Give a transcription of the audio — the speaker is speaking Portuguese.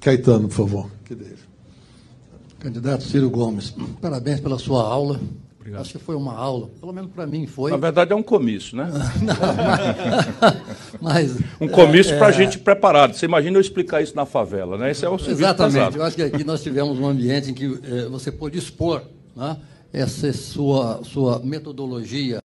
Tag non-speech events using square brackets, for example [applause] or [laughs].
Caetano, por favor. Candidato Ciro Gomes, parabéns pela sua aula. Obrigado. Acho que foi uma aula, pelo menos para mim foi. Na verdade é um comício, né? [laughs] Não, mas, um comício é, para a é. gente preparado. Você imagina eu explicar isso na favela, né? Esse é o Exatamente. Pesado. Eu acho que aqui nós tivemos um ambiente em que eh, você pôde expor né, essa sua, sua metodologia